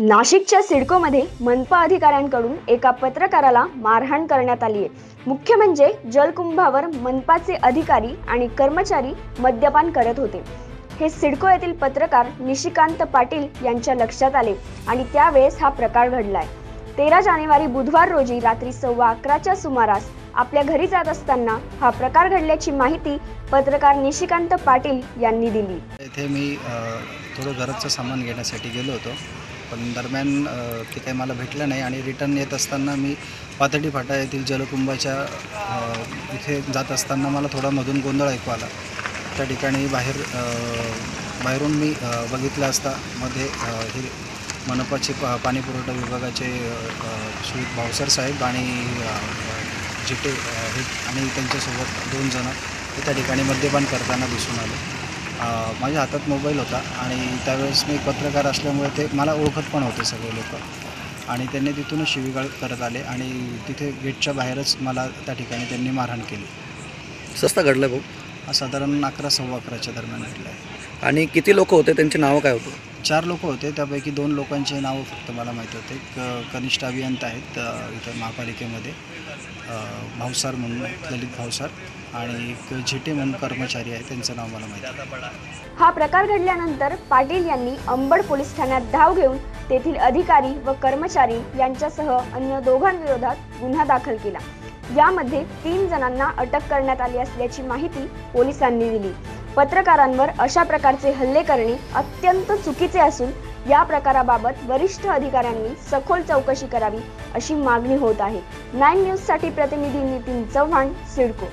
नाशिकच्या सिडकोमध्ये मनपा अधिकाऱ्यांकडून एका पत्रकाराला मारहाण करण्यात आली आहे मुख्य म्हणजे जलकुंभावर मनपाचे अधिकारी आणि कर्मचारी मद्यपान करत होते. हे सिडको येथील पत्रकार निशिकांत पाटील यांच्या लक्षात आले आणि त्यावेळेस हा प्रकार घडलाय. तेरा जानेवारी बुधवार रोजी रात्री सव्वा अकराच्या सुमारास आपल्या घरी जात असताना हा प्रकार घडल्याची माहिती पत्रकार निशिकांत पाटील यांनी दिली. इथे मी थोडं घराचं सामान घेण्यासाठी गेलो होतो. पण दरम्यान ते काही मला भेटलं नाही आणि रिटर्न येत असताना मी पातडी फाटा येथील जलकुंभाच्या इथे जात असताना मला थोडा मधून गोंधळ ऐकू आला. त्या ठिकाणी बाहेर बाहेरून मी बघितलं असता मध्ये हे मनपाचे पा पाणीपुरवठा विभागाचे श्री भावसर साहेब आणि जिटे हे आणि त्यांच्यासोबत दोन जणं त्या ठिकाणी मद्यपान करताना दिसून आले. माझ्या हातात मोबाईल होता आणि त्यावेळेस मी पत्रकार असल्यामुळे ते मला ओळखत पण होते सगळे लोक. आणि त्यांनी तिथूनच शिवीगाळ करत आले आणि तिथे गेटच्या बाहेरच मला त्या ठिकाणी त्यांनी मारहाण केली. सस्ता घडलं भाऊ? हा साधारण अकरा सव्वा अकराच्या दरम्यान घडला आहे. आणि किती लोक होते? त्यांचे नावं काय होतं? चार लोक होते त्यापैकी दोन लोकांचे नावं फक्त मला माहीत होते. एक कनिष्ठ अभियंता आहेत इथं महापालिकेमध्ये भावसार म्हणून ललित भावसार आणि एक झेटे म्हणून कर्मचारी आहे त्यांचं नाव मला माहिती हा प्रकार घडल्यानंतर पाटील यांनी अंबड पोलीस ठाण्यात धाव घेऊन तेथील अधिकारी व कर्मचारी यांच्यासह अन्य दोघांविरोधात गुन्हा दाखल केला. यामध्ये तीन जणांना अटक करण्यात आली असल्याची माहिती पोलिसांनी दिली. पत्रकारांवर अशा प्रकारचे हल्ले करणे अत्यंत चुकीचे असून या प्रकाराबाबत वरिष्ठ अधिकाऱ्यांनी सखोल चौकशी करावी अशी मागणी होत आहे. नाईन न्यूजसाठी प्रतिनिधी नितीन चव्हाण सिडको.